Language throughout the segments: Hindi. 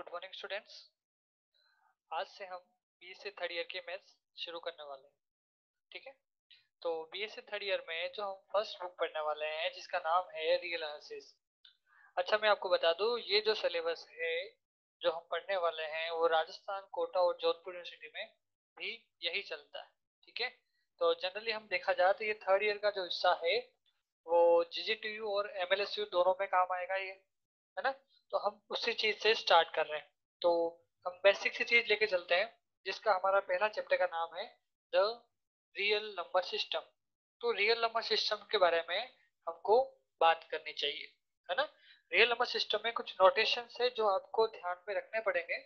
गुड मॉर्निंग स्टूडेंट्स आज से हम बी से थर्ड ईयर के मैथ्स शुरू करने वाले हैं, ठीक है? तो बी से थर्ड ईयर में जो हम फ़र्स्ट बुक पढ़ने वाले हैं, जिसका नाम है रियल एनालिसिस अच्छा मैं आपको बता दूँ, ये जो सिलेबस है, जो हम पढ़ने वाले हैं, वो राजस्थान, कोटा और जोधपुर यूनिवर्सिटी में भी यही चलता है, ठीक है? तो जनरली हम देखा जाए तो ये थर्ड ईयर का जो हिस्सा है, वो जी और एमएलएसयू दोनों में काम आएगा ये, है ना? तो हम उसी चीज़ से स्टार्ट कर रहे हैं। तो हम बेसिक सी चीज़ लेके चलते हैं, जिसका हमारा पहला चैप्टर का नाम है द रियल नंबर सिस्टम तो रियल नंबर सिस्टम के बारे में हमको बात करनी चाहिए, है ना? रियल नंबर सिस्टम में कुछ नोटेशन है जो आपको ध्यान में रखने पड़ेंगे।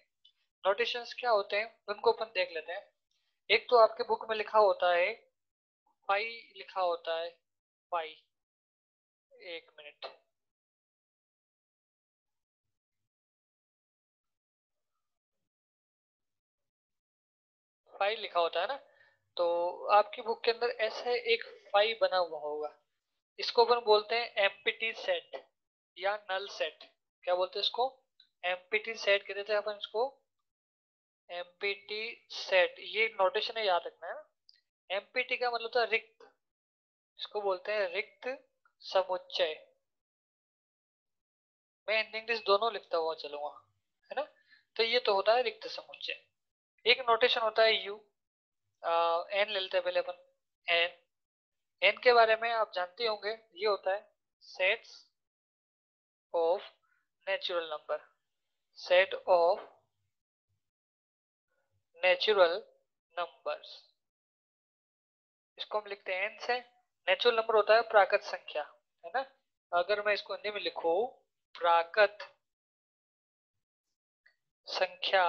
नोटेशन क्या होते हैं, उनको अपन देख लेते हैं। एक तो आपके बुक में लिखा होता है पाई लिखा होता है पाई एक मिनट फाइव लिखा होता है ना तो आपकी बुक के अंदर ऐसे एक फाइव बना हुआ होगा। इसको अपन बोलते हैं एमपीटी सेट या नल सेट। क्या बोलते हैं इसको? एमपीटी सेट कहते थे अपन इसको। एमपीटी सेट, ये नोटेशन है, याद रखना है एमपीटी का मतलब था रिक्त। इसको बोलते हैं रिक्त समुच्चय। मैं हिंदी इंग्लिश दोनों लिखता हुआ चलूँगा, है ना? तो ये तो होता है रिक्त समुच्चय। एक नोटेशन होता है यू एन ले लेते हैं पहले अपन एन एन के बारे में आप जानते होंगे, ये होता है sets of natural number set of natural numbers इसको हम लिखते हैं एन से. नेचुरल नंबर होता है प्राकृत संख्या, है ना? अगर मैं इसको हिंदी में लिखू, प्राकृत संख्या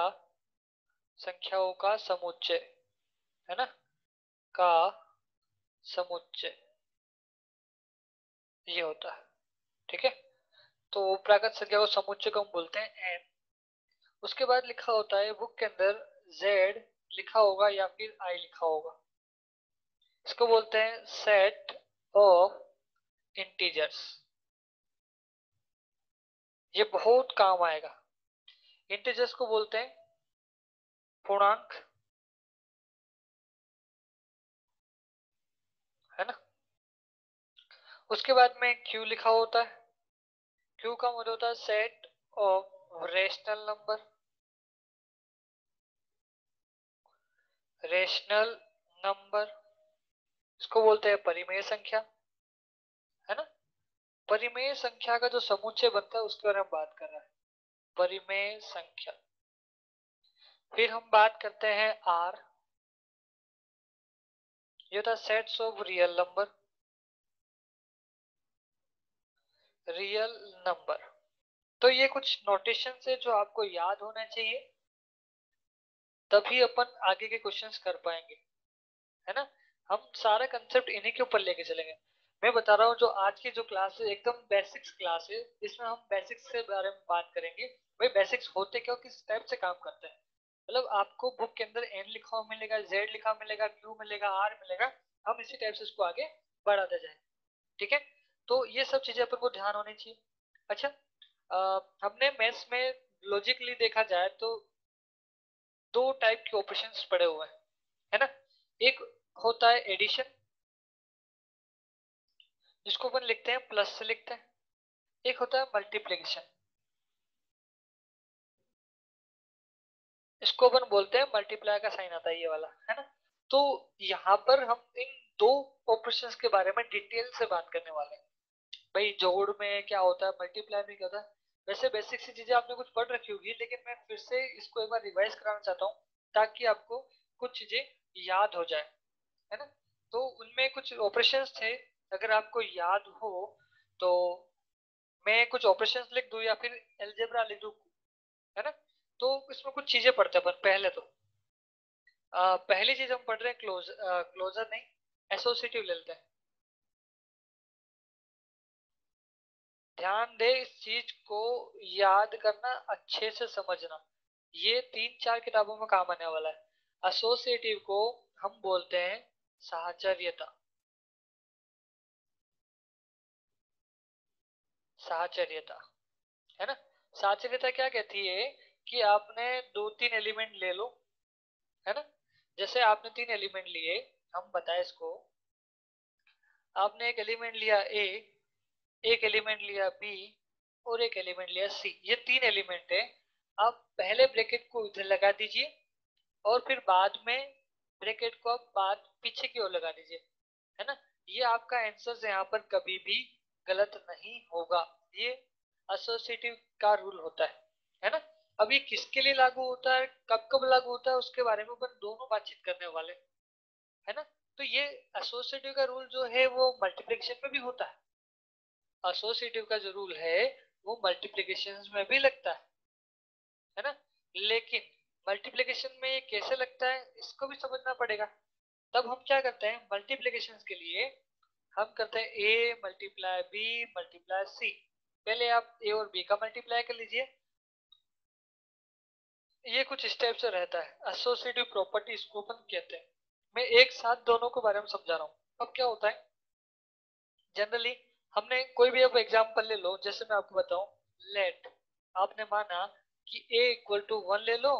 संख्याओं का समुच्चय, है ना? का समुच्चय। ये होता है, ठीक है? तो प्राकृत संख्या को समुच्चय को हम बोलते हैं एन उसके बाद लिखा होता है बुक के अंदर जेड लिखा होगा या फिर आई लिखा होगा। इसको बोलते हैं सेट ऑफ़ इंटीजर्स ये बहुत काम आएगा। इंटीजर्स को बोलते हैं पूर्णांक, है ना? उसके बाद में क्यू लिखा होता है। क्यू का मतलब होता है set of rational number rational number इसको बोलते हैं परिमेय संख्या, है ना? परिमेय संख्या का जो समुच्चय बनता है, उसके बारे में बात कर रहा है। परिमेय संख्या। फिर हम बात करते हैं आर ये था sets of real number real number तो ये कुछ नोटेशन है जो आपको याद होना चाहिए। तभी अपन आगे के क्वेश्चंस कर पाएँगे। है ना? हम सारा कंसेप्ट इन्हीं के ऊपर लेके चलेंगे। मैं बता रहा हूँ जो आज की जो क्लास है, एकदम बेसिक्स क्लास है, इसमें हम बेसिक्स के बारे में बात करेंगे। भाई बेसिक्स होते क्यों? किस टाइप से काम करते हैं? मतलब आपको बुक के अंदर एन लिखा हुआ मिलेगा जेड लिखा मिलेगा क्यू मिलेगा आर मिलेगा हम इसी टाइप से इसको आगे बढ़ाते जाए। ठीक है? तो ये सब चीज़ें अपन को ध्यान होनी चाहिए। अच्छा आ, हमने मैथ्स में लॉजिकली देखा जाए तो दो टाइप के ऑपरेशन पड़े हुए हैं है ना? एक होता है एडिशन जिसको अपन लिखते हैं प्लस से लिखते हैं। एक होता है मल्टीप्लीकेशन इसको अपन बोलते हैं मल्टीप्लाई का साइन आता है ये वाला, है ना? तो यहाँ पर हम इन दो ऑपरेशंस के बारे में डिटेल से बात करने वाले हैं। भाई, जोड़ में क्या होता है? मल्टीप्लाई में क्या होता है? वैसे बेसिक सी चीज़ें आपने कुछ पढ़ रखी होगी, लेकिन मैं फिर से इसको एक बार रिवाइज कराना चाहता हूँ, ताकि आपको कुछ चीज़ें याद हो जाए, है ना? तो उनमें कुछ ऑपरेशन थे, अगर आपको याद हो तो मैं कुछ ऑपरेशन लिख दू या फिर एल्जेब्रा लिख दू, है ना? तो इसमें कुछ चीज़ें पढ़ते हैं पहले तो। आ, पहली चीज़ हम पढ़ रहे हैं क्लोज आ, क्लोजर नहीं एसोसिएटिव ले लेते हैं। ध्यान दे इस चीज़ को याद करना अच्छे से समझना। ये तीन चार किताबों में काम आने वाला है। एसोसिएटिव को हम बोलते हैं साहचर्यता। साहचर्यता है ना? साहचर्यता क्या कहती है? कि आपने दो तीन एलिमेंट ले लो, है ना? जैसे आपने तीन एलिमेंट लिए, हम बताए इसको। आपने एक एलिमेंट लिया ए एक एलिमेंट लिया बी और एक एलिमेंट लिया सी ये तीन एलिमेंट है। आप पहले ब्रैकेट को इधर लगा दीजिए और फिर बाद में ब्रैकेट को आप बाद, पीछे की ओर लगा दीजिए, है ना? ये आपका आंसर यहाँ पर कभी भी गलत नहीं होगा। ये एसोसिएटिव का रूल होता है है ना? अब ये किसके लिए लागू होता है, कब कब लागू होता है, उसके बारे में अपन दोनों बातचीत करने वाले है ना? तो ये एसोसिएटिव का रूल जो है, वो मल्टीप्लिकेशन में भी होता है। एसोसिएटिव का जो रूल है, वो मल्टीप्लिकेशन में भी लगता है है ना? लेकिन मल्टीप्लिकेशन में ये कैसे लगता है, इसको भी समझना पड़ेगा। तब हम क्या करते हैं मल्टीप्लिकेशन के लिए हम करते हैं A multiply B multiply C पहले आप ए और बी का मल्टीप्लाई कर लीजिए। ये कुछ स्टेप से रहता है। एसोसिएटिव प्रॉपर्टी इसको अपन कहते हैं। मैं एक साथ दोनों के बारे में समझा रहा हूँ। अब क्या होता है? जनरली हमने कोई भी अब एग्ज़ाम्पल ले लो, जैसे मैं आपको बताऊँ। लेट आपने माना कि a इक्वल टू वन ले लो,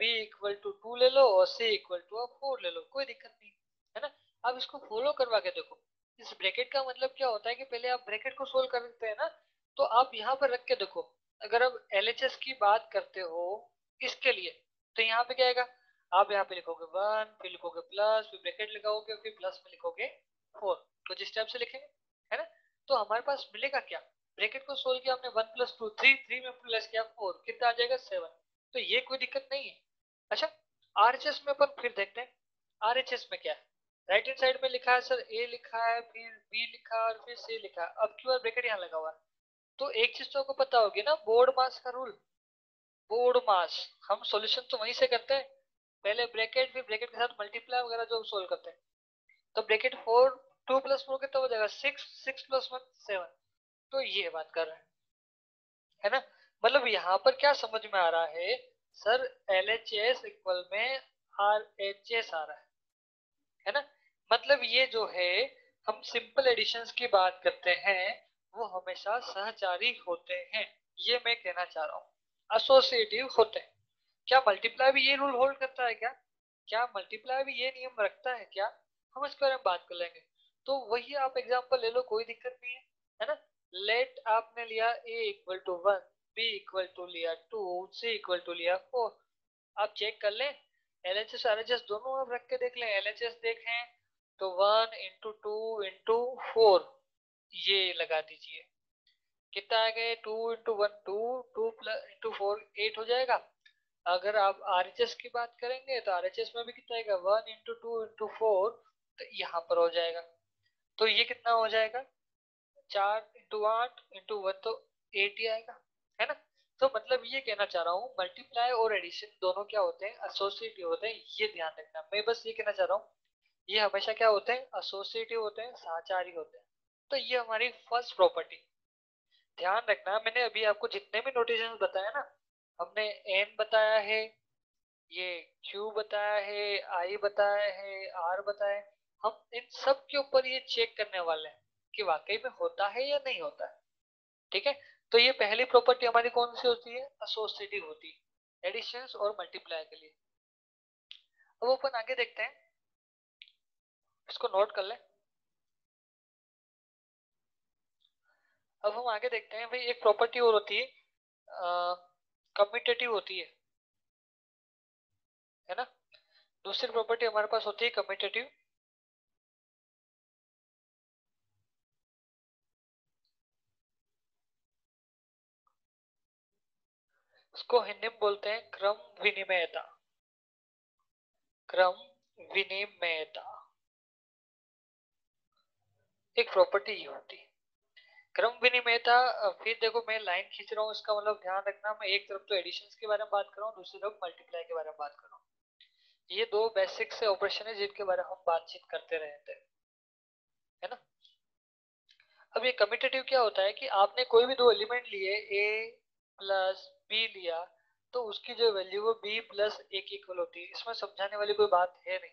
b इक्वल टू टू ले लो, और c इक्वल टू आप फोर ले लो। कोई दिक्कत नहीं, है ना? आप इसको फॉलो करवा के देखो। इस ब्रैकेट का मतलब क्या होता है कि पहले आप ब्रैकेट को सोल्व करते हैं ना तो आप यहाँ पर रख के देखो। अगर आप एलएचएस की बात करते हो इसके लिए? तो यहाँ पे क्या आएगा? आप यहाँ पे लिखोगे वन, फिर लिखोगे प्लस फिर ब्रैकेट लिखोगे फिर प्लस में लिखोगे फोर तो जिस टाइप से लिखेंगे, है ना? तो हमारे पास मिलेगा क्या? ब्रैकेट को सोल्व किया हमने one plus two three three में प्लस किया फोर कितना आ जाएगा? सेवन तो ये कोई दिक्कत नहीं है। अच्छा आरएचएस में अपन फिर देखते हैं। आरएचएस में क्या राइट हैंड साइड में लिखा है सर ए लिखा है, फिर बी लिखा है, और फिर सी लिखा है। अब क्यों ब्रैकेट यहाँ लगा हुआ है। तो एक चीज़ तो आपको पता होगी ना बोर्ड मास का रूल बोर्ड मास हम सॉल्यूशन तो वहीं से करते हैं। पहले ब्रैकेट फिर ब्रैकेट के साथ मल्टीप्लाई वगैरह जो सोल्व करते हैं। तो bracket four two plus four कितना हो जाएगा? Six six plus one seven तो ये बात कर रहे हैं। है ना? मतलब यहाँ पर क्या समझ में आ रहा है? Sir L H S equal में आर एच एस आ रहा है। है ना? मतलब ये जो है, हम सिंपल एडिशन की बात करते हैं, वो हमेशा सहचारी होते हैं। ये मैं कहना चाह रहा हूँ। एसोसिएटिव होते हैं। क्या मल्टीप्लाई भी ये रूल होल्ड करता है क्या? क्या मल्टीप्लाई भी ये नियम रखता है क्या? हम इसके बारे में बात कर लेंगे। तो वही आप एग्ज़ाम्पल ले लो, कोई दिक्कत नहीं है है ना? लेट आपने लिया a equal to one B equal to लिया टू सी इक्वल टू लिया फोर आप चेक कर लें। L H S R H S दोनों आप रख के देख लें। एल एच एस देखें तो one into two into four ये लगा दीजिए। कितना आ गए? Two into one two two plus into four eight हो जाएगा। अगर आप आर की बात करेंगे तो आर में भी कितना आएगा? One into two into four तो यहाँ पर हो जाएगा। तो ये कितना हो जाएगा? चार इंटू आठ इंटू वन तो एट ही आएगा, है ना? तो मतलब ये कहना चाह रहा हूँ मल्टीप्लाई और एडिशन दोनों क्या होते हैं? एसोसिएटिव होते हैं, ये ध्यान रखना। मैं बस ये कहना चाह रहा हूँ, ये हमेशा क्या होते हैं? एसोसिएटिव होते हैं, साचारी होते हैं। तो ये हमारी फ़र्स्ट प्रॉपर्टी ध्यान रखना, मैंने अभी आपको जितने भी नोटेशन बताया ना, हमने एन बताया है, ये क्यू बताया है आई बताया है आर बताया हम इन सब के ऊपर ये चेक करने वाले हैं कि वाकई में होता है या नहीं होता है। ठीक है? तो ये पहली प्रॉपर्टी हमारी कौन सी होती है? एसोसिएटिव होती है। एडिशन और मल्टीप्लाई के लिए। अब अपन आगे देखते हैं। इसको नोट कर लें। अब हम आगे देखते हैं, भाई, एक प्रॉपर्टी और होती है कम्यूटेटिव होती है है ना? दूसरी प्रॉपर्टी हमारे पास होती है कम्यूटेटिव उसको हिंदी में बोलते हैं क्रम विनिमयता। क्रम विनिमयता। एक प्रॉपर्टी ही होती है। क्रम विनिमयता फिर देखो, मैं लाइन खींच रहा हूँ इसका मतलब ध्यान रखना। मैं एक तरफ़ तो एडिशन के बारे में बात कर रहा हूँ, दूसरी तरफ़ मल्टीप्लाई के बारे में बात कर रहा हूँ। ये दो बेसिक से ऑपरेशन है, जिनके बारे में हम बातचीत करते रहते हैं। है ना? अब ये कमिटेटिव क्या होता है कि आपने कोई भी दो एलिमेंट लिए ए प्लस बी लिया तो उसकी जो वैल्यू वो बी प्लस ए की इक्वल होती है। इसमें समझाने वाली कोई बात है नहीं।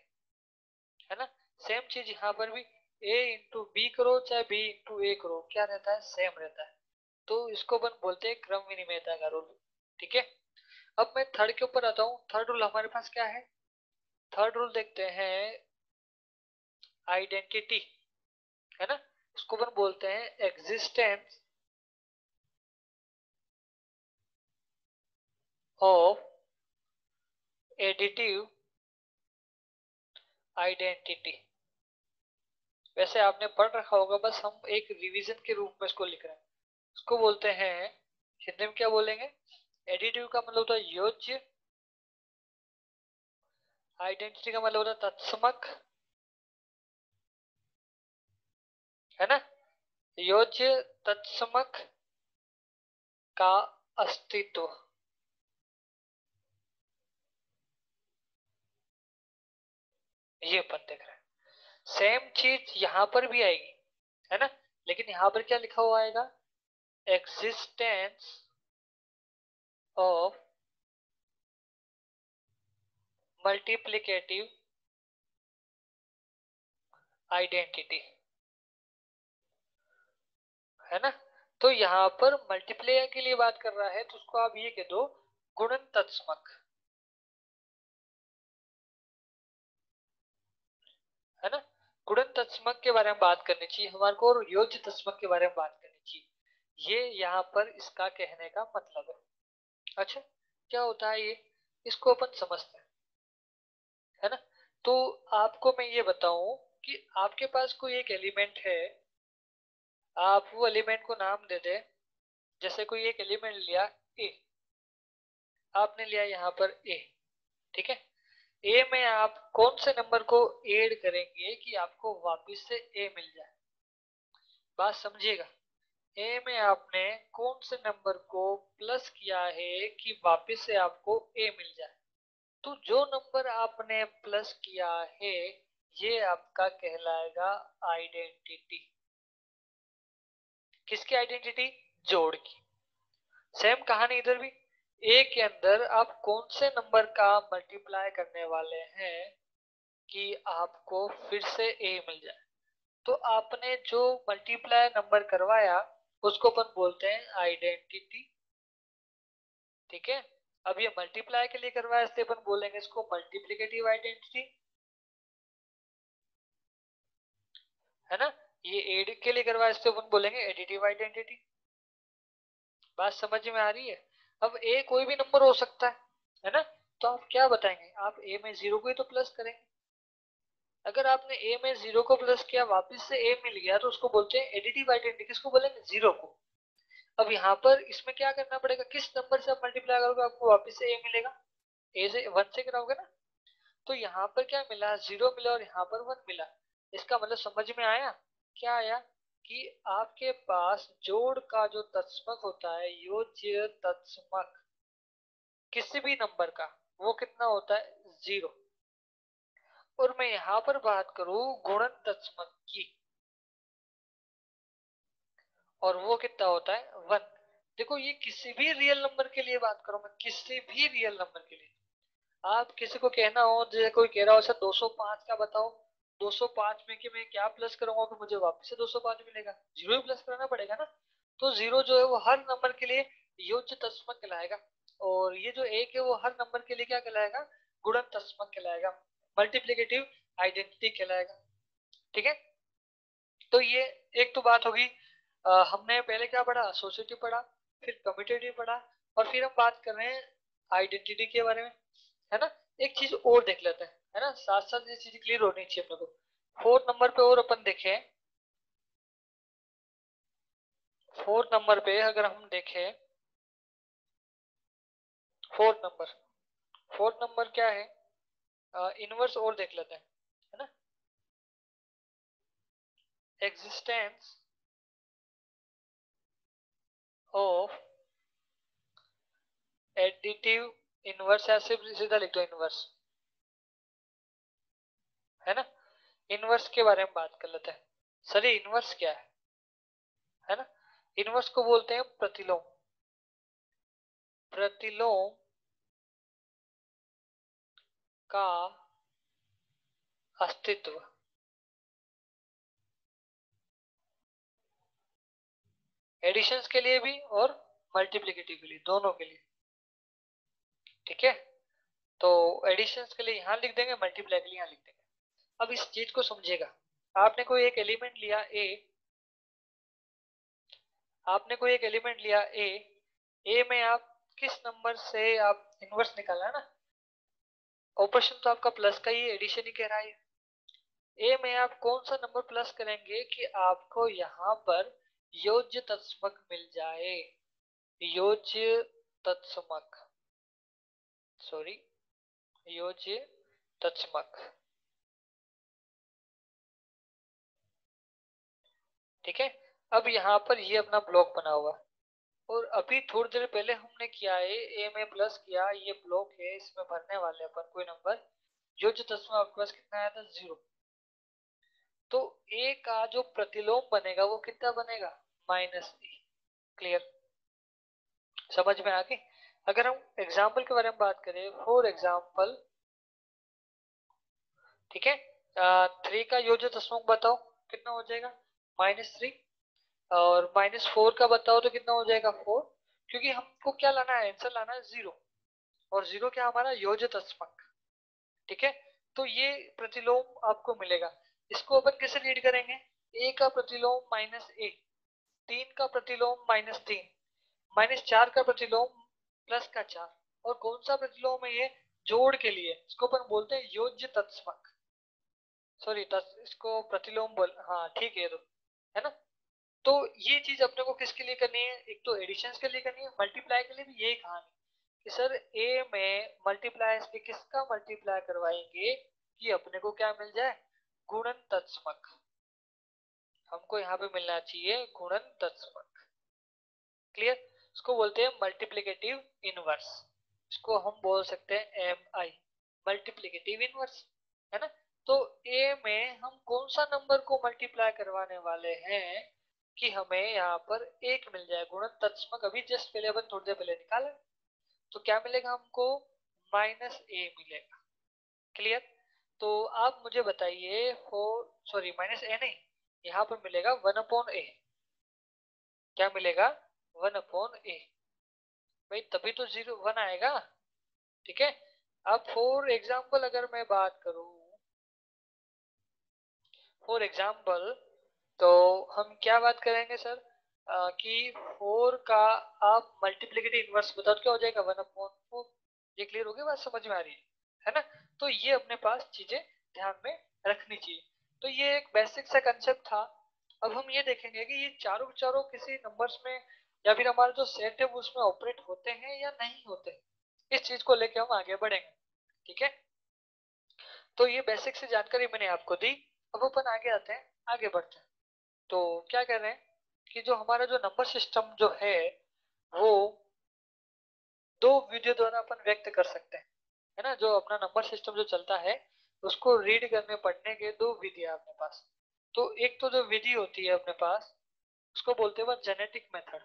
है ना? सेम चीज़ यहाँ पर भी ए इंटू बी करो, चाहे बी इंटू ए करो, क्या रहता है? सेम रहता है। तो इसको अपन बोलते हैं क्रम विनिमयता का रूल ठीक है? अब मैं थर्ड के ऊपर आता हूँ। थर्ड रूल हमारे पास क्या है? थर्ड रूल देखते हैं आइडेंटिटी है ना? इसको अपन बोलते हैं एग्जिस्टेंस ऑफ़ एडिटिव आइडेंटिटी वैसे आपने पढ़ रखा होगा, बस हम एक रिवीजन के रूप में इसको लिख रहे हैं। इसको बोलते हैं, हिंदी में क्या बोलेंगे? एडिटिव का मतलब होता है योज्य आइडेंटिटी का मतलब होता है तत्समक, है ना? योज्य, तत्समक का अस्तित्व। ये अपन देख रहे हैं। सेम चीज़ यहाँ पर भी आएगी, है ना? लेकिन यहाँ पर क्या लिखा हुआ आएगा? एक्सिस्टेंस ऑफ़ मल्टीप्लीकेटिव आइडेंटिटी है ना? तो यहाँ पर मल्टीप्लेयर के लिए बात कर रहा है तो उसको आप ये कह दो गुणन तत्समक है ना गुणन तस्मक के बारे में बात करनी चाहिए, हमारे को और योज्य तस्मक के बारे में बात करनी चाहिए। ये यहाँ पर इसका कहने का मतलब है। अच्छा क्या होता है ये? इसको अपन समझते हैं, है ना? तो आपको मैं ये बताऊँ कि आपके पास कोई एक एलिमेंट है, आप वो एलिमेंट को नाम दे दे, जैसे कोई एक एलिमेंट लिया ए। आपने लिया यहाँ पर ए, ठीक है? ए में आप कौन से नंबर को ऐड करेंगे कि आपको वापस से ए मिल जाए? बात समझिएगा। ए में आपने कौन से नंबर को प्लस किया है कि वापस से आपको ए मिल जाए? तो जो नंबर आपने प्लस किया है, ये आपका कहलाएगा आइडेंटिटी किसकी आइडेंटिटी जोड़ की। सेम कहानी इधर भी। ए के अंदर आप कौन से नंबर का मल्टीप्लाई करने वाले हैं कि आपको फिर से ए मिल जाए? तो आपने जो मल्टीप्लाई नंबर करवाया, उसको अपन बोलते हैं आइडेंटिटी ठीक है? अब ये मल्टीप्लाई के लिए करवाया, इसलिए अपन बोलेंगे इसको मल्टीप्लीकेटिव आइडेंटिटी है ना? ये एड के लिए करवाया, इसलिए अपन बोलेंगे एडिटिव आइडेंटिटी बात समझ में आ रही है? अब ए कोई भी नंबर हो सकता है है ना? तो आप क्या बताएँगे? आप ए में ज़ीरो को ही तो प्लस करेंगे। अगर आपने ए में ज़ीरो को प्लस किया, वापस से ए मिल गया तो उसको बोलते हैं एडिटिव आइडेंटिटी किसको बोलेंगे ज़ीरो को। अब यहाँ पर इसमें क्या करना पड़ेगा? किस नंबर से आप मल्टीप्लाई करोगे, आपको वापस से ए मिलेगा? ए से वन से कराओगे ना? तो यहाँ पर क्या मिला? ज़ीरो मिला और यहाँ पर वन मिला। इसका मतलब समझ में आया? क्या आया? कि आपके पास जोड़ का जो तत्समक होता है, योज्य तत्समक, किसी भी नंबर का, वो कितना होता है? ज़ीरो। और मैं यहाँ पर बात करूँ गुणन तत्समक की। और वो कितना होता है? वन। देखो, ये किसी भी रियल नंबर के लिए बात करो मैं, किसी भी रियल नंबर के लिए। आप किसी को कहना हो, जैसे कोई कह रहा हो सर 205 का बताओ। 205 में कि मैं क्या प्लस करूँगा कि मुझे वापस से 205 मिलेगा? ज़ीरो प्लस कराना पड़ेगा ना? तो ज़ीरो जो है वो हर नंबर के लिए योज्य तस्मक कहलाएगा। और ये जो एक है वो हर नंबर के लिए क्या कहलाएगा? गुणन तस्मक कहलाएगा। मल्टीप्लीकेटिव आइडेंटिटी कहलाएगा। ठीक है? तो ये एक तो बात होगी। हमने पहले क्या पढ़ा? एसोसिएटिव पढ़ा, फिर कम्यूटेटिव पढ़ा, और फिर हम बात कर रहे हैं आइडेंटिटी के बारे में। है ना? एक चीज़ और देख लेते हैं। है ना? साथ साथ ये चीज़ क्लियर होनी चाहिए अपने को। फोर्थ नंबर पे और अपन देखें। फोर्थ नंबर पे अगर हम देखें फोर्थ नंबर फोर्थ नंबर क्या है? इनवर्स और देख लेते हैं, है ना? एग्जिस्टेंस ऑफ़ एडिटिव इनवर्स ऐसे सीधा लिख दो इनवर्स है ना? इनवर्स के बारे में बात कर लेते हैं। सर इनवर्स क्या है? है ना? इनवर्स को बोलते हैं प्रतिलोम। प्रतिलोम का अस्तित्व। एडिशंस के लिए भी और मल्टीप्लिकेटिव के लिए, दोनों के लिए। ठीक है? तो एडिशन के लिए यहाँ लिख देंगे मल्टीप्लाई के लिए यहाँ लिख देंगे। अब इस चीज़ को समझेगा। आपने कोई एक एलिमेंट लिया ए आपने कोई एक एलिमेंट लिया ए ए में आप किस नंबर से आप इनवर्स निकाला ना? ऑपरेशन तो आपका प्लस का ही एडिशन ही कह रहा है। ए में आप कौन सा नंबर प्लस करेंगे कि आपको यहाँ पर योज्य तत्समक मिल जाए? योज्य तत्समक। सॉरी योज्य तत्समक। ठीक है? अब यहाँ पर ये अपना ब्लॉक बना हुआ। और अभी थोड़ी देर पहले हमने किया है ए में प्लस किया, ये ब्लॉक है, इसमें भरने वाले अपन कोई नंबर योज्य तत्समक आपके पास कितना आया था? ज़ीरो तो ए का जो प्रतिलोम बनेगा, वो कितना बनेगा? माइनस ए क्लियर समझ में आ गई? अगर हम एग्ज़ाम्पल के बारे में बात करें फॉर एग्ज़ाम्पल ठीक है? थ्री का योज दशमक बताओ, कितना हो जाएगा? Minus three. और माइनस फोर का बताओ तो कितना हो जाएगा फोर? क्योंकि हमको क्या लाना है? आंसर लाना है ज़ीरो। और ज़ीरो क्या हमारा योज दशमक ठीक है? तो ये प्रतिलोम आपको मिलेगा। इसको अपन कैसे रीड करेंगे? ए का प्रतिलोम माइनस ए तीन का प्रतिलोम माइनस तीन माइनस चार का प्रतिलोम प्लस का चार। और कौन सा प्रतिलोम है ये? जोड़ के लिए। इसको अपन बोलते हैं योज्य तत्समक सॉरी इसको प्रतिलोम बोल हाँ ठीक है तो। है ना? तो ये चीज़ अपने को किसके लिए करनी है? एक तो एडिशन के लिए करनी है मल्टीप्लाई के लिए भी यही कहानी कि सर ए में मल्टीप्लाई इसके किसका मल्टीप्लाई करवाएँगे कि अपने को क्या मिल जाए? गुणन तत्समक। हमको यहाँ पे मिलना चाहिए गुणन तत्समक। क्लियर इसको बोलते हैं मल्टीप्लीकेटिव इनवर्स इसको हम बोल सकते हैं एम आई मल्टीप्लीकेटिव इनवर्स है ना? तो ए में हम कौन सा नंबर को मल्टीप्लाई करवाने वाले हैं कि हमें यहाँ पर एक मिल जाए? गुणन तत्समक अभी जस्ट पहले अपन थोड़ी देर पहले निकाले। तो क्या मिलेगा हमको? माइनस ए मिलेगा। क्लियर तो आप मुझे बताइए फोर सॉरी माइनस ए नहीं, यहाँ पर मिलेगा वन अपॉन ए क्या मिलेगा? वन अपॉन ए भाई, तभी तो ज़ीरो वन आएगा। ठीक है? अब फॉर एग्ज़ाम्पल अगर मैं बात करूँ फॉर एग्ज़ाम्पल तो हम क्या बात करेंगे सर? आ, कि फोर का आप मल्टीप्लीकेटिव इनवर्स बताओ क्या हो जाएगा? वन अपॉन फोर ये क्लियर हो गया? बात समझ में आ रही है है ना? तो ये अपने पास चीज़ें ध्यान में रखनी चाहिए। तो ये एक बेसिक सा कंसेप्ट था। अब हम ये देखेंगे कि ये चारों चारों किसी नंबर्स में या फिर हमारे जो सेट है उसमें ऑपरेट होते हैं या नहीं होते इस चीज़ को लेके हम आगे बढ़ेंगे ठीक है? तो ये बेसिक से जानकारी मैंने आपको दी। अब अपन आगे आते हैं, आगे बढ़ते हैं। तो क्या कह रहे हैं कि जो हमारा जो नंबर सिस्टम जो है, वो दो वीडियो द्वारा अपन व्यक्त कर सकते हैं। है ना? जो अपना नंबर सिस्टम जो चलता है, उसको रीड करने, पढ़ने के दो विधि है अपने पास। तो एक तो जो विधि होती है अपने पास, उसको बोलते हैं जेनेटिक मेथड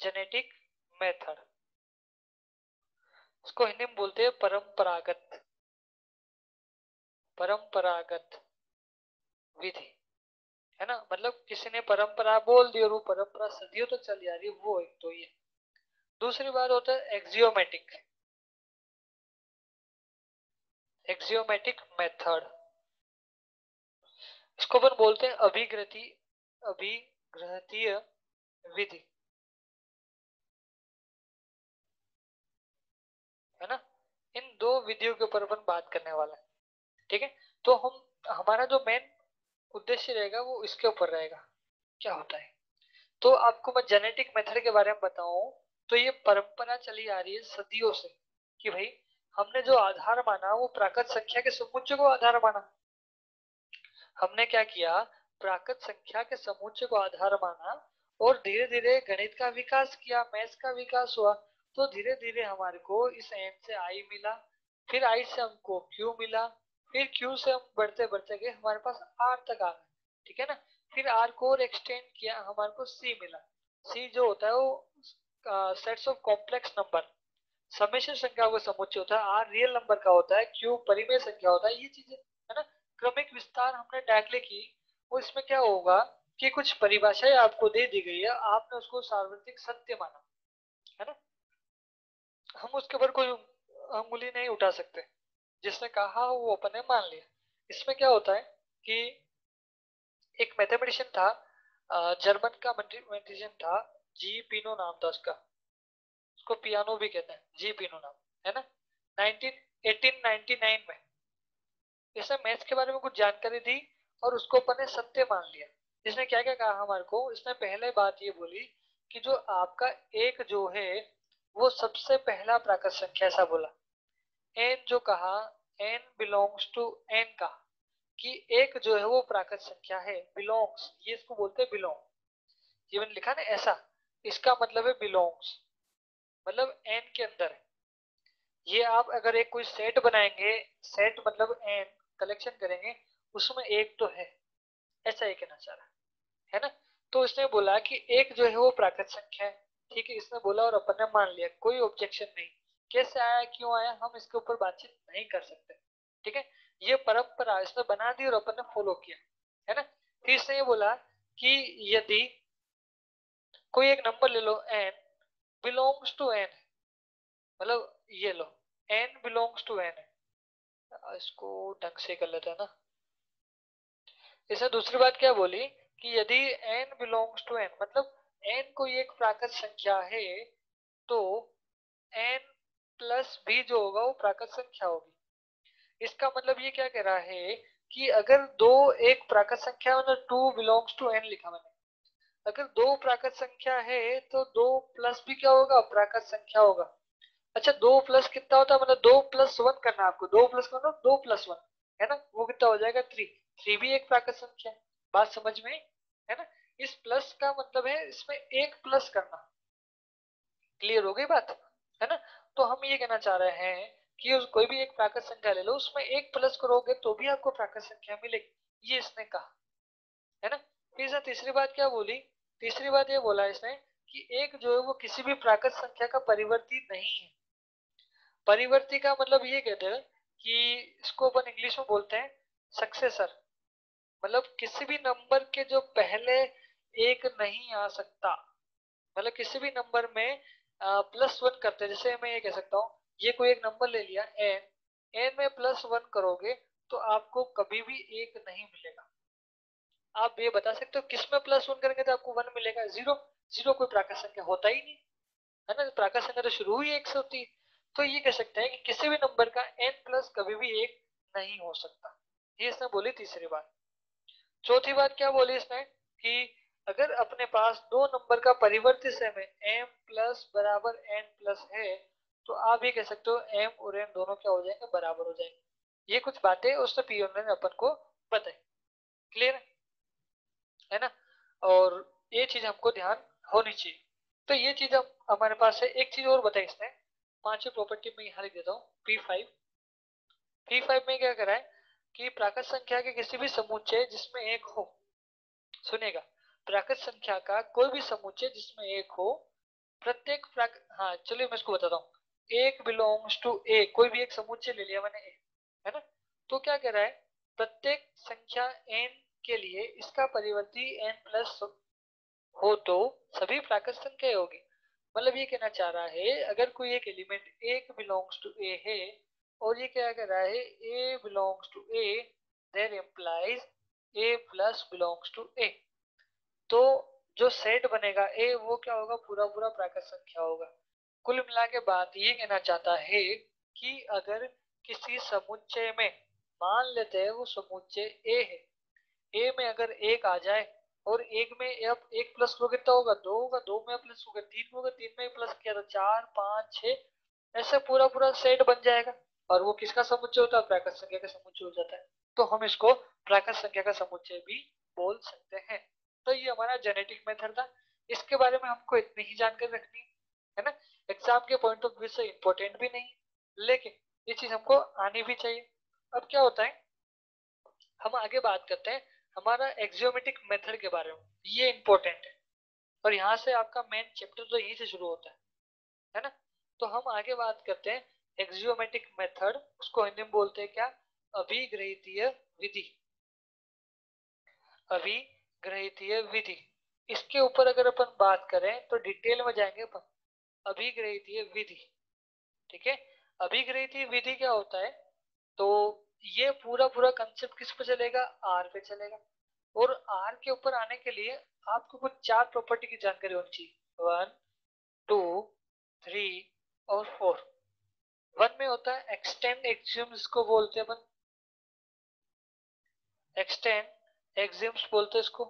जेनेटिक मेथड उसको हिंदी में बोलते हैं परंपरागत। परंपरागत विधि। है ना? मतलब किसी ने परंपरा बोल दी और वो परंपरा सदियों तक चली आ रही वो एक तो ये। दूसरी बात होता है एक्जियोमेटिक एक्जियोमेटिक मेथड इसको अपन बोलते हैं अभिग्रति, अभिग्रहतीय विधि। है ना? इन दो विधियों के ऊपर अपन बात करने वाला है। ठीक है? तो हम, हमारा जो मेन उद्देश्य रहेगा वो इसके ऊपर रहेगा। क्या होता है? तो आपको मैं जेनेटिक मेथड के बारे में बताऊँ तो ये परंपरा चली आ रही है सदियों से कि भाई, हमने जो आधार माना, वो प्राकृत संख्या के समुच्चय को आधार माना। हमने क्या किया? प्राकृत संख्या के समुच्चय को आधार माना और धीरे धीरे गणित का विकास किया मैथ्स का विकास हुआ। तो धीरे धीरे हमारे को इस एन से आई मिला, फिर आई से हमको क्यू मिला फिर क्यू से हम बढ़ते बढ़ते गए, हमारे पास आर तक आ गए, ठीक है ना? फिर आर को और एक्सटेंड किया, हमारे को सी मिला। सी जो होता है वो sets of complex number summation संख्या का समुच्चय होता है। आर रियल नंबर का होता है क्यू परिमेय संख्या होता है, ये चीज़ें, है ना? क्रमिक विस्तार हमने डायरेक्टली की और इसमें क्या होगा कि कुछ परिभाषाएँ आपको दे दी गई है, आपने उसको सार्वत्रिक सत्य माना, है ना? हम उसके ऊपर कोई अंगुली नहीं उठा सकते। जिसने कहा वो अपन ने मान लिया। इसमें क्या होता है कि एक मैथमेटिशियन था जर्मन का मैथमेटिशियन था जी पिनो नाम था उसका। उसको पियानो भी कहते हैं जी पिनो नाम, है ना? 19 1899 में। इसने मैथ्स के बारे में कुछ जानकारी दी और उसको अपन ने सत्य मान लिया। इसने क्या क्या कहा हमारे को? इसने पहले बात ये बोली कि जो आपका एक जो है, वो सबसे पहला प्राकृत संख्या ऐसा बोला। एन जो कहा एन बिलोंग्स टू एन का, कि एक जो है वो प्राकृत संख्या है बिलोंग्स ये इसको बोलते हैं बिलोंग ये मैंने लिखा ना ऐसा, इसका मतलब है बिलोंग्स मतलब एन के अंदर है. ये आप अगर एक कोई सेट बनाएँगे सेट मतलब एन कलेक्शन करेंगे, उसमें एक तो है. ऐसा ही कहना चाह रहा है ना? तो इसने बोला कि एक जो है वो प्राकृत संख्या है, ठीक है, इसने बोला और अपन ने मान लिया, कोई ऑब्जेक्शन नहीं. कैसे आया क्यों आया हम इसके ऊपर बातचीत नहीं कर सकते। ठीक है? ये परंपरा इसने बना दी और अपन ने फॉलो किया। है ना? फिर इसने ये बोला कि यदि कोई एक नंबर ले लो एन बिलोंग्स टू एन मतलब ये लो एन बिलोंग्स टू एन इसको ढंग से कर लेते हैं ना। इसने दूसरी बात क्या बोली? कि यदि एन बिलोंग्स टू एन मतलब एन कोई एक प्राकृत संख्या है तो एन प्लस भी जो होगा वो प्राकृत संख्या होगी। इसका मतलब ये क्या कह रहा है कि अगर दो एक प्राकृत संख्या मतलब टू बिलोंग्स टू एन लिखा मैंने। अगर दो प्राकृत संख्या है तो दो प्लस भी क्या होगा? प्राकृत संख्या होगा। अच्छा दो प्लस कितना होता है? मतलब दो प्लस वन करना आपको। दो प्लस मतलब दो प्लस वन, है ना? वो कितना हो जाएगा? थ्री थ्री भी एक प्राकृत संख्या है। बात समझ में है ना? इस प्लस का मतलब है इसमें एक प्लस करना। क्लियर हो गई बात? है ना? तो हम ये कहना चाह रहे हैं कि उस कोई भी एक प्राकृत संख्या ले लो, उसमें एक प्लस करोगे तो भी आपको प्राकृत संख्या मिलेगी। ये इसने कहा, है ना? फिर तीसरी बात क्या बोली? तीसरी बात ये बोला इसने कि एक जो है वो किसी भी प्राकृत संख्या का परिवर्ती नहीं है। परिवर्ती का मतलब ये कहते हैं कि इसको अपन इंग्लिश में बोलते हैं सक्सेसर मतलब किसी भी नंबर के जो पहले एक नहीं आ सकता। मतलब किसी भी नंबर में प्लस वन करते हैं। जैसे मैं ये कह सकता हूँ, ये कोई एक नंबर ले लिया एन एन में प्लस वन करोगे तो आपको कभी भी एक नहीं मिलेगा। आप ये बता सकते हो, किसमें प्लस वन करेंगे तो आपको वन मिलेगा। ज़ीरो ज़ीरो कोई प्राकृत संख्या होता ही नहीं, है ना? प्राकृत संख्या तो शुरू ही एक से होती है। तो ये कह सकते हैं कि किसी भी नंबर का एन प्लस कभी भी एक नहीं हो सकता। ये इसने बोली तीसरी बात। चौथी बात क्या बोली इसने? कि अगर अपने पास दो नंबर का परिवर्तित समय एम प्लस बराबर एन प्लस है तो आप ये कह सकते हो एम और एन दोनों क्या हो जाएँगे? बराबर हो जाएँगे। ये कुछ बातें उसने पीओ ने अपन को बताई। क्लियर है? ना? और ये चीज़ हमको ध्यान होनी चाहिए। तो ये चीज़ हम, हमारे पास है। एक चीज़ और बताई इसने। पांचवी प्रॉपर्टी में यहाँ लिख देता हूँ। पी फाइव पी फाइव में क्या करा है कि प्राकृत संख्या के किसी भी समुच्चय जिसमें एक हो, सुनेगा। प्राकृत संख्या का कोई भी समुच्चय जिसमें एक हो, प्रत्येक हाँ चलिए मैं इसको बताता हूँ। एक बिलोंग्स टू ए कोई भी एक समुच्चय ले लिया मैंने ए है ना? तो क्या कह रहा है? प्रत्येक संख्या एन के लिए इसका परिवर्ती एन प्लस हो तो सभी प्राकृत संख्या होगी। मतलब ये कहना चाह रहा है, अगर कोई एक एलिमेंट एक बिलोंग्स टू ए है, और ये क्या कह रहा है? A belongs to A there implies A plus belongs to A तो जो सेट बनेगा, ए, वो क्या होगा? पूरा पूरा प्राकृत संख्या होगा। कुल मिला के बात ये कहना चाहता है कि अगर किसी समुच्चय में, मान लेते हैं वो समुच्चय ए है। ए में अगर एक आ जाए और एक में अब एक प्लस दो कितना होगा दो होगा, दो में प्लस होगा तीन होगा, तीन में प्लस किया था चार, पाँच छ ऐसे पूरा पूरा सेट बन जाएगा। और वो किसका समुच्चय होता है? प्राकृत संख्या का समुच्चय हो जाता है। तो हम इसको प्राकृत संख्या का समुच्चय भी बोल सकते हैं। तो ये हमारा जेनेटिक मेथड था। इसके बारे में हमको इतनी ही जानकारी रखनी है ना? एग्ज़ाम के पॉइंट ऑफ़ व्यू से इम्पोर्टेंट भी नहीं, लेकिन ये चीज़ हमको आनी भी चाहिए। अब क्या होता है, हम आगे बात करते हैं हमारा एक्जियोमेटिक मेथड के बारे में। ये इंपॉर्टेंट है। और यहाँ से आपका मेन चैप्टर तो यहीं से शुरू होता है है ना? तो हम आगे बात करते हैं एक्जियोमेटिक मेथड उसको हिंदी में बोलते हैं क्या? अभिग्रहितीय विधि। अभिग्रहितीय विधि। इसके ऊपर अगर अपन बात करें तो डिटेल में जाएँगे अपन। अभिग्रहितीय विधि। ठीक है? अभिग्रहित विधि क्या होता है? तो ये पूरा पूरा कंसेप्ट किस पे चलेगा? आर पे चलेगा। और आर के ऊपर आने के लिए आपको कुछ चार प्रॉपर्टी की जानकारी होनी चाहिए। वन टू थ्री और फोर वन में होता है एक्सटेंड एक्सियम इसको बोलते हैं अपन। एक्सटेंड एक्सियम्स बोलते इसको।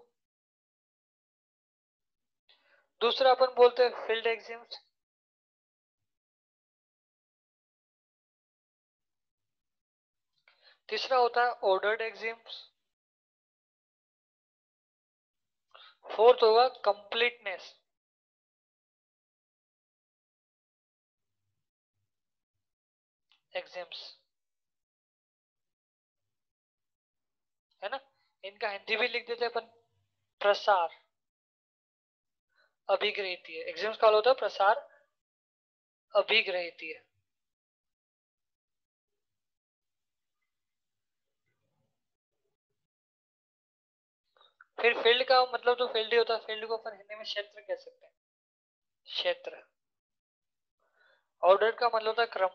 दूसरा अपन बोलते हैं फ़ील्ड एक्सियम्स तीसरा होता है ऑर्डर्ड एक्सियम्स फोर्थ होगा कंप्लीटनेस एग्ज़ाम्स इनका हिंदी भी लिख देते अपन प्रसार अभिग्रहित एग्ज़ाम्स का होता है प्रसार अभिग्रहित फिर फ़ील्ड का मतलब तो फ़ील्ड ही होता है, फ़ील्ड को अपन हिंदी में क्षेत्र कह सकते हैं। क्षेत्र। ऑर्डर का मतलब होता है क्रम।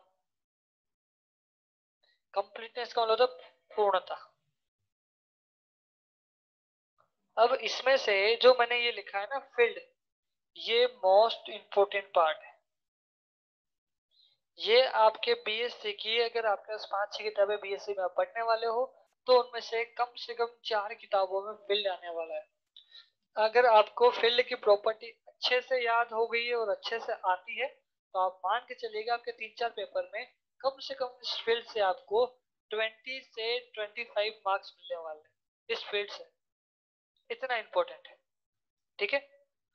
कंप्लीटनेस का मतलब होता है पूर्णता। अब इसमें से जो मैंने ये लिखा है ना फ़ील्ड ये मोस्ट इंपोर्टेंट पार्ट है। ये आपके बीएससी की, अगर आपके पास पाँच छह किताबें बीएससी में आप पढ़ने वाले हो तो उनमें से कम से कम चार किताबों में फ़ील्ड आने वाला है। अगर आपको फ़ील्ड की प्रॉपर्टी अच्छे से याद हो गई है और अच्छे से आती है तो आप मान के चलिएगा आपके तीन चार पेपर में कम से कम इस फ़ील्ड से आपको 20 से 25 मार्क्स मिलने वाले हैं, इस फ़ील्ड से। इतना इंपॉर्टेंट है। ठीक है?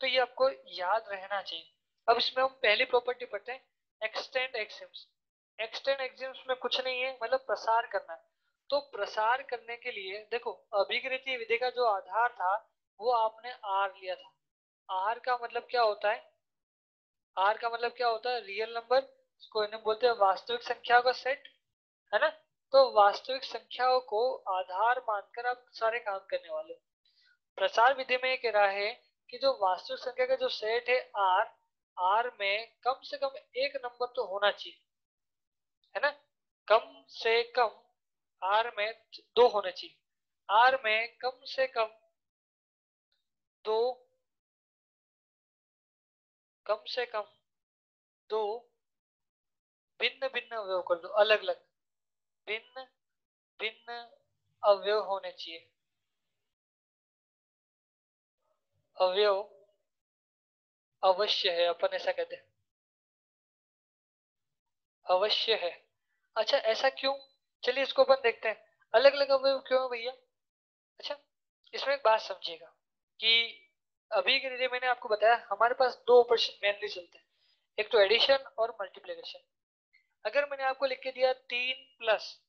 तो ये आपको याद रहना चाहिए। अब इसमें हम पहली प्रॉपर्टी पढ़ते हैं एक्सटेंड एक्सिम्स एक्सटेंड एक्सिम्स में कुछ नहीं है मतलब प्रसार करना। है तो प्रसार करने के लिए, देखो, अभिकृति विधि का जो आधार था, वो आपने आर लिया था। आर का मतलब क्या होता है? आर का मतलब क्या होता है? रियल नंबर इसको इन्हें बोलते हैं वास्तविक संख्या का सेट है ना? तो वास्तविक संख्याओं को आधार मानकर आप सारे काम करने वाले प्रसार विधि में कह रहा है कि जो वास्तविक संख्या का जो सेट है आर आर में कम से कम एक नंबर तो होना चाहिए, है ना? कम से कम आर में दो होने चाहिए। आर में कम से कम दो, कम से कम दो भिन्न भिन्न अवयव कर दो, अलग अलग। भिन्न भिन्न अवयव होने चाहिए। अवयव अवश्य है, अपन ऐसा कहते हैं। अवश्य है। अच्छा ऐसा क्यों? चलिए इसको अपन देखते हैं। अलग अलग अवयव क्यों है भैया? अच्छा इसमें एक बात समझिएगा कि अभी के लिए मैंने आपको बताया, हमारे पास दो ऑपरेशन मेनली चलते हैं। एक तो एडिशन और मल्टीप्लीकेशन अगर मैंने आपको लिख के दिया तीन प्लस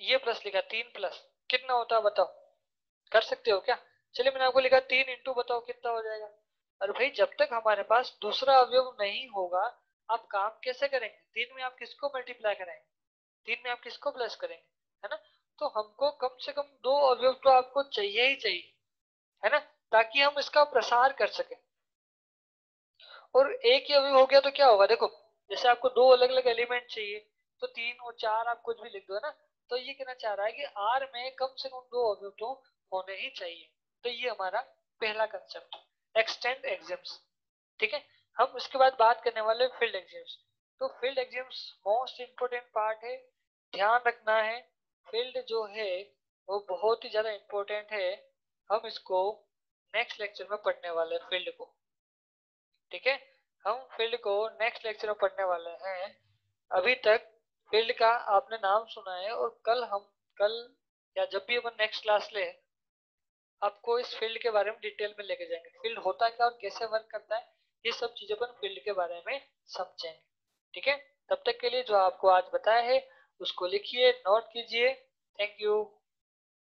ये प्लस लिखा, तीन प्लस कितना होता है बताओ? कर सकते हो क्या? चलिए मैंने आपको लिखा तीन इंटू बताओ कितना हो जाएगा। और भाई जब तक हमारे पास दूसरा अवयव नहीं होगा, आप काम कैसे करेंगे? तीन में आप किसको मल्टीप्लाई करेंगे? तीन में आप किसको प्लस करेंगे? है ना? तो हमको कम से कम दो अवयव तो आपको चाहिए ही चाहिए, है ना? ताकि हम इसका प्रसार कर सकें। और एक ही अवयव हो गया तो क्या होगा? देखो, जैसे आपको दो अलग अलग एलिमेंट चाहिए तो तीन और चार आप कुछ भी लिख दो, है ना? तो ये कहना चाह रहा है कि आर में कम से कम दो अवयव तो होने ही चाहिए। तो ये हमारा पहला कंसेप्ट एक्सटेंड एग्ज़ाम्स ठीक है? हम उसके बाद बात करने वाले फ़ील्ड एग्ज़ाम्स तो field exams most important part है। ध्यान रखना है। फ़ील्ड जो है, वो बहुत ही ज़्यादा इम्पोर्टेंट है। हम इसको नेक्स्ट लेक्चर में पढ़ने वाले फ़ील्ड को। ठीक है? हम फ़ील्ड को नेक्स्ट लेक्चर में पढ़ने वाले हैं। अभी तक फ़ील्ड का आपने नाम सुना है और कल हम, कल या जब भी अपन नेक्स्ट क्लास ले आपको इस फ़ील्ड के बारे में डिटेल में लेके जाएँगे। फ़ील्ड होता क्या और कैसे वर्क करता है, ये सब चीज़ें पर फ़ील्ड के बारे में समझेंगे। ठीक है? तब तक के लिए जो आपको आज बताया है, उसको लिखिए, नोट कीजिए। Thank you.